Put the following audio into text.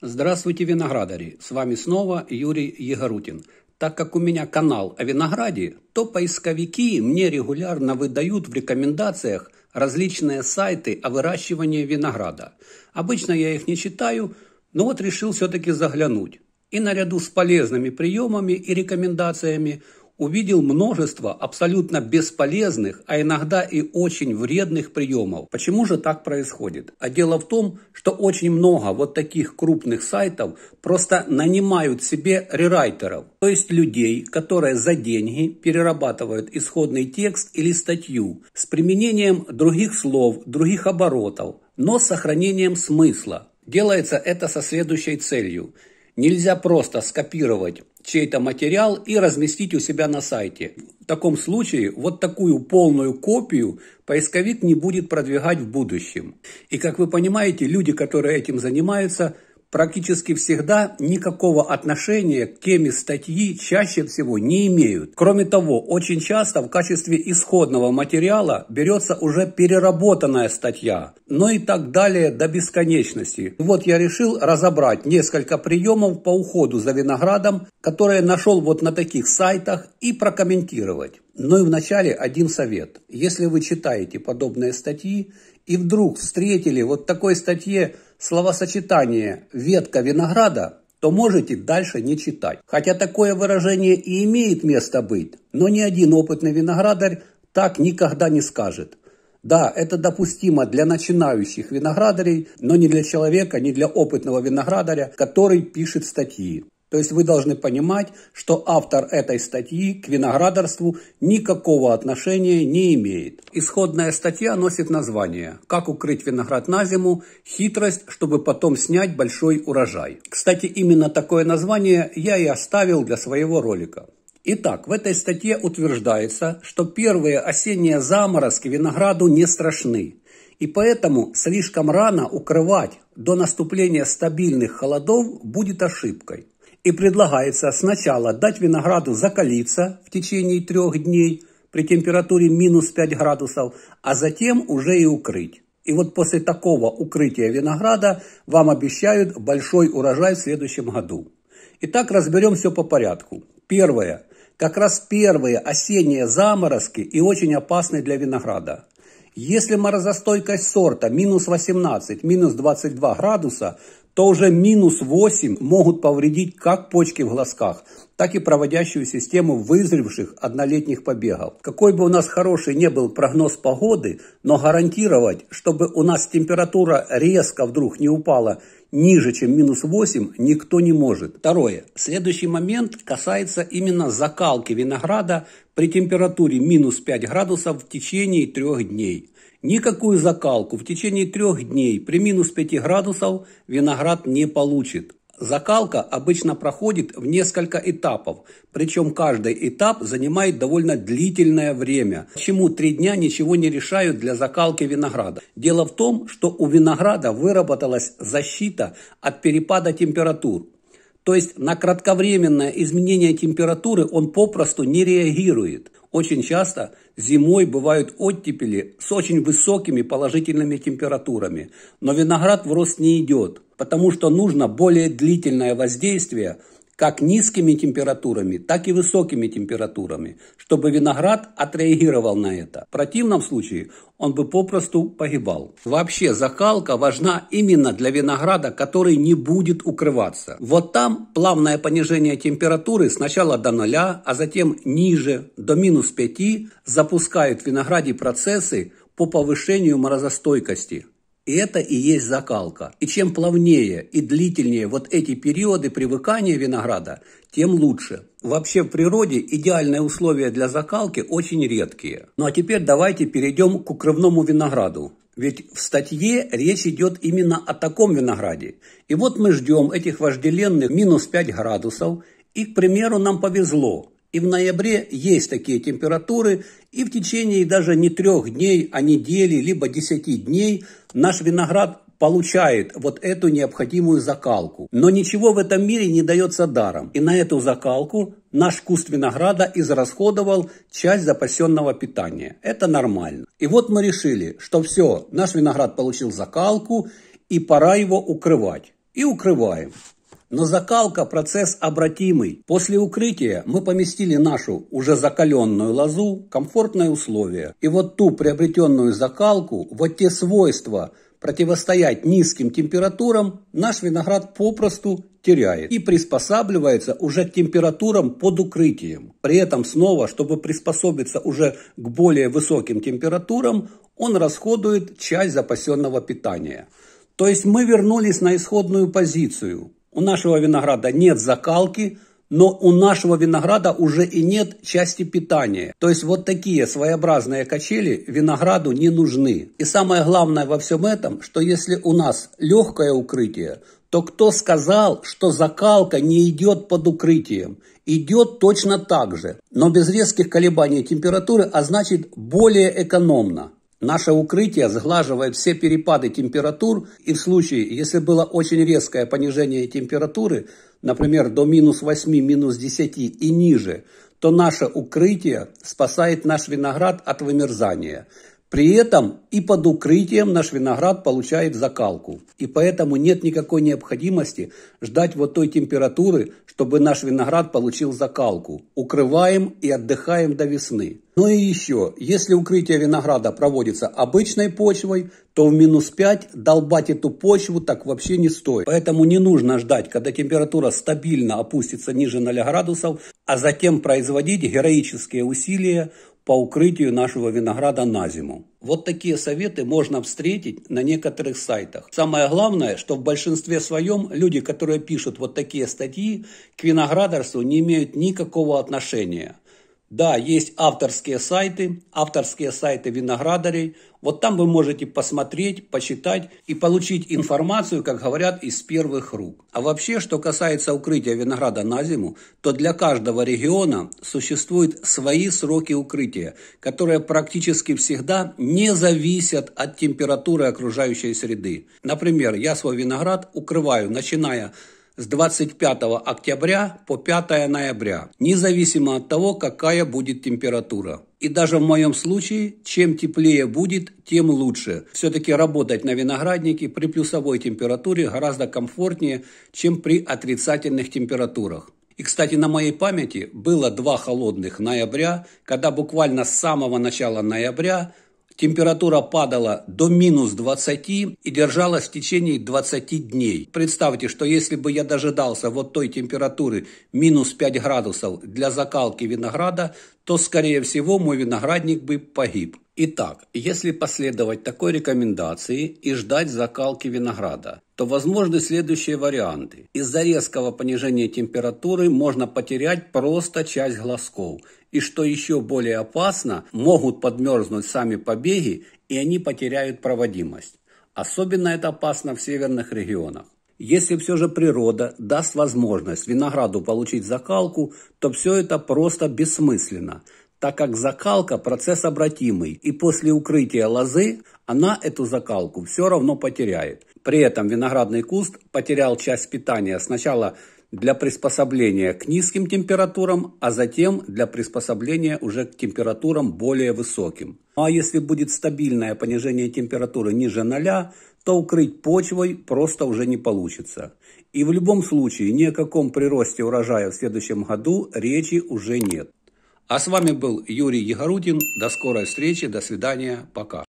Здравствуйте, виноградари! С вами снова Юрий Егорутин. Так как у меня канал о винограде, то поисковики мне регулярно выдают в рекомендациях различные сайты о выращивании винограда. Обычно я их не читаю, но вот решил все-таки заглянуть. И наряду с полезными приемами и рекомендациями увидел множество абсолютно бесполезных, а иногда и очень вредных приемов. Почему же так происходит? А дело в том, что очень много вот таких крупных сайтов просто нанимают себе рерайтеров, то есть людей, которые за деньги перерабатывают исходный текст или статью с применением других слов, других оборотов, но с сохранением смысла. Делается это со следующей целью – Нельзя просто скопировать чей-то материал и разместить у себя на сайте. В таком случае вот такую полную копию поисковик не будет продвигать в будущем. И как вы понимаете, люди, которые этим занимаются – практически всегда никакого отношения к теме статьи чаще всего не имеют. Кроме того, очень часто в качестве исходного материала берется уже переработанная статья, но и так далее до бесконечности. Вот я решил разобрать несколько приемов по уходу за виноградом, которые нашел вот на таких сайтах и прокомментировать. Но и вначале один совет. Если вы читаете подобные статьи и вдруг встретили вот такой статье словосочетание «ветка винограда», то можете дальше не читать. Хотя такое выражение и имеет место быть, но ни один опытный виноградарь так никогда не скажет. Да, это допустимо для начинающих виноградарей, но не для человека, не для опытного виноградаря, который пишет статьи. То есть вы должны понимать, что автор этой статьи к виноградарству никакого отношения не имеет. Исходная статья носит название «Как укрыть виноград на зиму. Хитрость, чтобы потом снять большой урожай». Кстати, именно такое название я и оставил для своего ролика. Итак, в этой статье утверждается, что первые осенние заморозки винограду не страшны. И поэтому слишком рано укрывать до наступления стабильных холодов будет ошибкой. И предлагается сначала дать винограду закалиться в течение трех дней при температуре минус 5 градусов, а затем уже и укрыть. И вот после такого укрытия винограда вам обещают большой урожай в следующем году. Итак, разберем все по порядку. Первое. Как раз первые осенние заморозки и очень опасны для винограда. Если морозостойкость сорта минус 18, минус 22 градуса, то уже минус 8 могут повредить как почки в глазках, так и проводящую систему вызревших однолетних побегов. Какой бы у нас хороший не был прогноз погоды, но гарантировать, чтобы у нас температура резко вдруг не упала ниже, чем минус 8, никто не может. Второе. Следующий момент касается именно закалки винограда при температуре минус 5 градусов в течение трех дней. Никакую закалку в течение трех дней при минус 5 градусов виноград не получит. Закалка обычно проходит в несколько этапов, причем каждый этап занимает довольно длительное время. Почему три дня ничего не решают для закалки винограда? Дело в том, что у винограда выработалась защита от перепада температур. То есть на кратковременное изменение температуры он попросту не реагирует. Очень часто зимой бывают оттепели с очень высокими положительными температурами, но виноград в рост не идет, потому что нужно более длительное воздействие – как низкими температурами, так и высокими температурами, чтобы виноград отреагировал на это. В противном случае он бы попросту погибал. Вообще закалка важна именно для винограда, который не будет укрываться. Вот там плавное понижение температуры сначала до нуля, а затем ниже, до минус 5, запускают в винограде процессы по повышению морозостойкости. И это и есть закалка. И чем плавнее и длительнее вот эти периоды привыкания винограда, тем лучше. Вообще в природе идеальные условия для закалки очень редкие. Ну а теперь давайте перейдем к укрывному винограду. Ведь в статье речь идет именно о таком винограде. И вот мы ждем этих вожделенных минус 5 градусов. И, к примеру, нам повезло. И в ноябре есть такие температуры, и в течение даже не трех дней, а недели, либо десяти дней наш виноград получает вот эту необходимую закалку. Но ничего в этом мире не дается даром. И на эту закалку наш куст винограда израсходовал часть запасенного питания. Это нормально. И вот мы решили, что все, наш виноград получил закалку, и пора его укрывать. и укрываем. Но закалка – процесс обратимый. После укрытия мы поместили нашу уже закаленную лозу в комфортные условия. И вот ту приобретенную закалку, вот те свойства противостоять низким температурам, наш виноград попросту теряет и приспосабливается уже к температурам под укрытием. При этом снова, чтобы приспособиться уже к более высоким температурам, он расходует часть запасенного питания. То есть мы вернулись на исходную позицию. У нашего винограда нет закалки, но у нашего винограда уже и нет части питания. То есть вот такие своеобразные качели винограду не нужны. И самое главное во всем этом, что если у нас легкое укрытие, то кто сказал, что закалка не идет под укрытием? Идет точно так же, но без резких колебаний температуры, а значит более экономно. Наше укрытие сглаживает все перепады температур, и в случае, если было очень резкое понижение температуры, например, до минус 8, минус 10 и ниже, то наше укрытие спасает наш виноград от вымерзания. При этом и под укрытием наш виноград получает закалку. И поэтому нет никакой необходимости ждать вот той температуры, чтобы наш виноград получил закалку. Укрываем и отдыхаем до весны. Ну и еще, если укрытие винограда проводится обычной почвой, то в минус 5 долбать эту почву так вообще не стоит. Поэтому не нужно ждать, когда температура стабильно опустится ниже 0 градусов, а затем производить героические усилия по укрытию нашего винограда на зиму. Вот такие советы можно встретить на некоторых сайтах. Самое главное, что в большинстве своем люди, которые пишут вот такие статьи, к виноградарству не имеют никакого отношения. Да, есть авторские сайты, авторские сайты виноградарей. Вот там вы можете посмотреть, почитать и получить информацию, как говорят, из первых рук. А вообще, что касается укрытия винограда на зиму, то для каждого региона существуют свои сроки укрытия, которые практически всегда не зависят от температуры окружающей среды. Например, я свой виноград укрываю, начиная с 25 октября по 5 ноября, независимо от того, какая будет температура. И даже в моем случае, чем теплее будет, тем лучше. Все-таки работать на винограднике при плюсовой температуре гораздо комфортнее, чем при отрицательных температурах. И, кстати, на моей памяти было два холодных ноября, когда буквально с самого начала ноября Температура падала до минус 20 и держалась в течение 20 дней. Представьте, что если бы я дожидался вот той температуры минус 5 градусов для закалки винограда, то, скорее всего, мой виноградник бы погиб. Итак, если последовать такой рекомендации и ждать закалки винограда, то возможны следующие варианты. Из-за резкого понижения температуры можно потерять просто часть глазков. И что еще более опасно, могут подмерзнуть сами побеги, и они потеряют проводимость. Особенно это опасно в северных регионах. Если все же природа даст возможность винограду получить закалку, то все это просто бессмысленно – так как закалка – процесс обратимый, и после укрытия лозы она эту закалку все равно потеряет. При этом виноградный куст потерял часть питания сначала для приспособления к низким температурам, а затем для приспособления уже к температурам более высоким. Ну а если будет стабильное понижение температуры ниже 0, то укрыть почвой просто уже не получится. И в любом случае ни о каком приросте урожая в следующем году речи уже нет. А с вами был Юрий Егорутин. До скорой встречи, до свидания, пока.